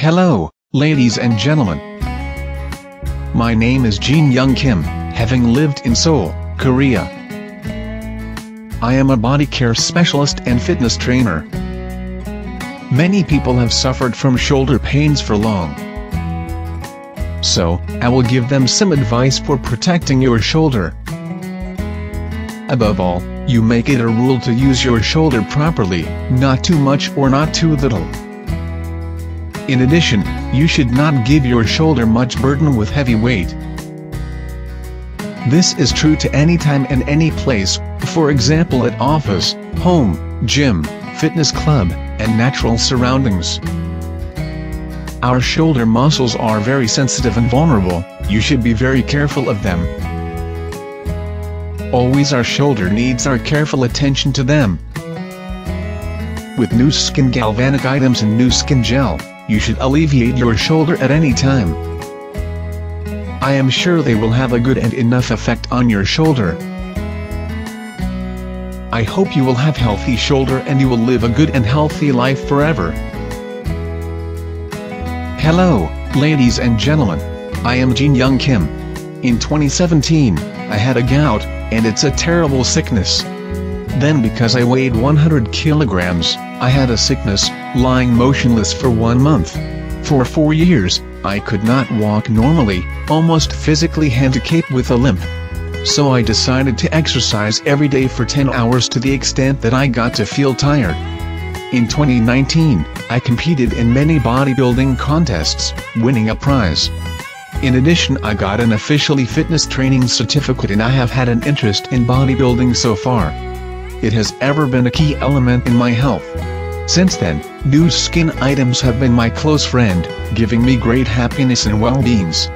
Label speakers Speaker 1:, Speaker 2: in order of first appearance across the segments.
Speaker 1: Hello, ladies and gentlemen. My name is Jin Young Kim, having lived in Seoul, Korea. I am a body care specialist and fitness trainer. Many people have suffered from shoulder pains for long. So, I will give them some advice for protecting your shoulder. Above all, you make it a rule to use your shoulder properly, not too much or not too little. In addition, you should not give your shoulder much burden with heavy weight. This is true to any time and any place, for example at office, home, gym, fitness club, and natural surroundings. Our shoulder muscles are very sensitive and vulnerable, you should be very careful of them. Always our shoulder needs our careful attention to them. With Nu Skin Galvanic items and Nu Skin Gel, you should alleviate your shoulder at any time. I am sure they will have a good and enough effect on your shoulder. I hope you will have healthy shoulder and you will live a good and healthy life forever. Hello, ladies and gentlemen. I am Jin Young Kim. In 2017, I had a gout, and it's a terrible sickness. Then because I weighed 100 kilograms, I had a sickness, lying motionless for one month. For four years, I could not walk normally, almost physically handicapped with a limp. So I decided to exercise every day for 10 hours to the extent that I got to feel tired. In 2019, I competed in many bodybuilding contests, winning a prize. In addition I got an officially fitness training certificate and I have had an interest in bodybuilding so far. It has ever been a key element in my health. Since then, Nu Skin items have been my close friend, giving me great happiness and well-beings.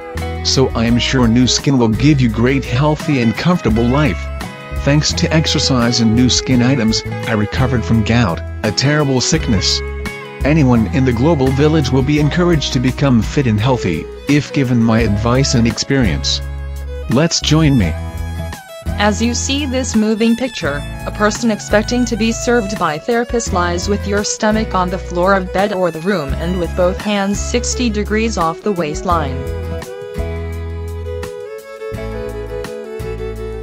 Speaker 1: So I am sure Nu Skin will give you great healthy and comfortable life. Thanks to exercise and Nu Skin items, I recovered from gout, a terrible sickness. Anyone in the global village will be encouraged to become fit and healthy, if given my advice and experience. Let's join me.
Speaker 2: As you see this moving picture, a person expecting to be served by therapist lies with your stomach on the floor of bed or the room and with both hands 60 degrees off the waistline.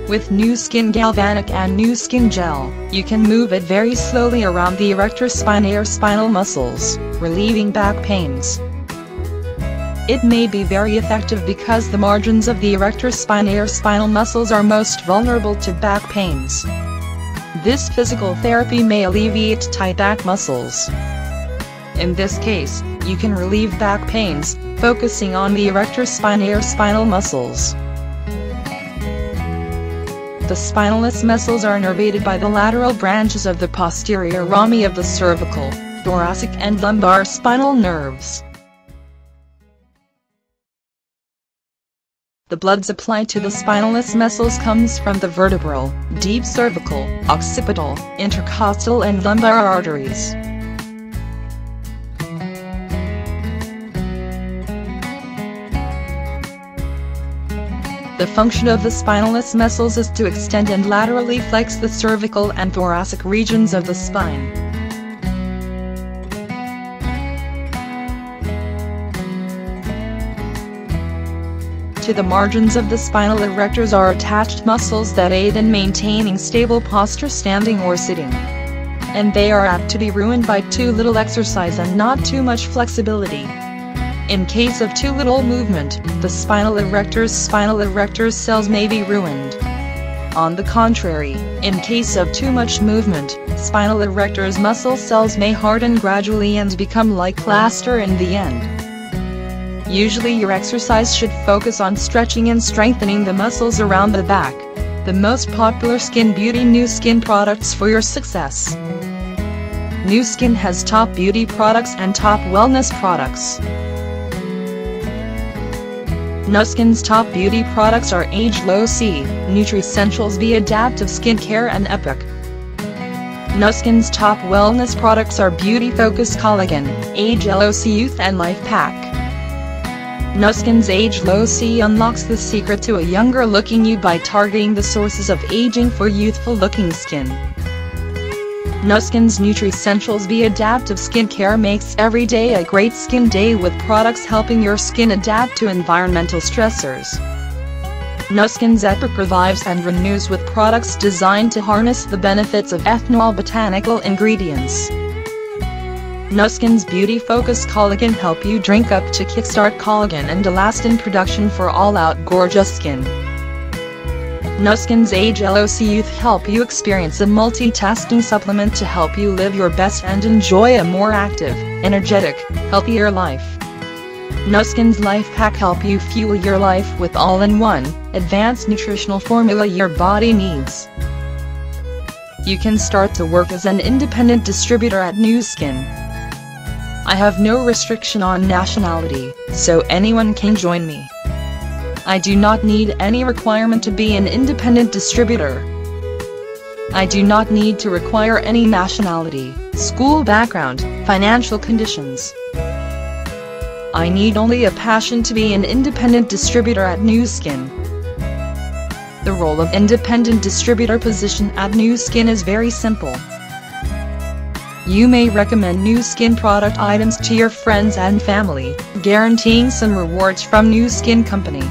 Speaker 2: With Nu Skin Galvanic and Nu Skin Gel, you can move it very slowly around the erector spinae or spinal muscles, relieving back pains. It may be very effective because the margins of the erector spinae spinal muscles are most vulnerable to back pains. This physical therapy may alleviate tight back muscles. In this case, you can relieve back pains, focusing on the erector spinae spinal muscles. The spinalis muscles are innervated by the lateral branches of the posterior rami of the cervical, thoracic and lumbar spinal nerves. The blood supply to the spinalis muscles comes from the vertebral, deep cervical, occipital, intercostal and lumbar arteries. The function of the spinalis muscles is to extend and laterally flex the cervical and thoracic regions of the spine. To the margins of the spinal erectors are attached muscles that aid in maintaining stable posture standing or sitting. And they are apt to be ruined by too little exercise and not too much flexibility. In case of too little movement, the spinal erector's spinal erector's cells may be ruined. On the contrary, in case of too much movement, spinal erector's muscle cells may harden gradually and become like plaster in the end. Usually your exercise should focus on stretching and strengthening the muscles around the back. The most popular skin beauty Nu Skin products for your success. Nu Skin has top beauty products and top wellness products. Nu Skin's top beauty products are Age LOC, Nutricentials V Adaptive Skincare and Epoch. Nu Skin's top wellness products are Beauty Focus Collagen, Age LOC Youth and Life Pack. Nu Skin's Age LOC unlocks the secret to a younger looking you by targeting the sources of aging for youthful looking skin. Nuskin's NutriCentials V Adaptive Skincare makes every day a great skin day with products helping your skin adapt to environmental stressors. Nuskin's Epoch revives and renews with products designed to harness the benefits of ethnobotanical ingredients. Nuskin's Beauty Focus Collagen help you drink up to kickstart collagen and elastin production for all-out gorgeous skin. Nuskin's Age LOC Youth help you experience a multitasking supplement to help you live your best and enjoy a more active, energetic, healthier life. Nuskin's Life Pack help you fuel your life with all-in-one, advanced nutritional formula your body needs. You can start to work as an independent distributor at Nu Skin. I have no restriction on nationality, so anyone can join me. I do not need any requirement to be an independent distributor. I do not need to require any nationality, school background, financial conditions. I need only a passion to be an independent distributor at Nu Skin. The role of independent distributor position at Nu Skin is very simple. You may recommend Nu Skin product items to your friends and family, guaranteeing some rewards from Nu Skin Company.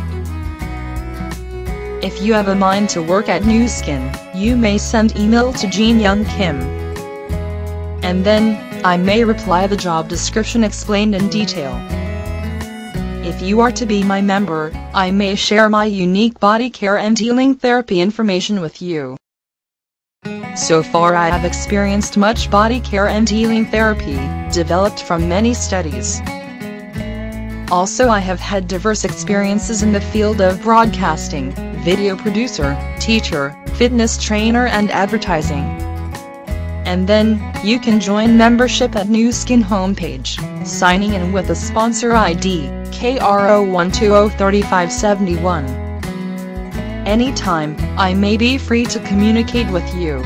Speaker 2: If you have a mind to work at Nu Skin, you may send email to Gene Young Kim. And then, I may reply the job description explained in detail. If you are to be my member, I may share my unique body care and healing therapy information with you. So far I have experienced much body care and healing therapy, developed from many studies. Also I have had diverse experiences in the field of broadcasting, video producer, teacher, fitness trainer and advertising. And then, you can join membership at Nu Skin homepage, signing in with a sponsor ID, KRO1203571. Anytime, I may be free to communicate with you.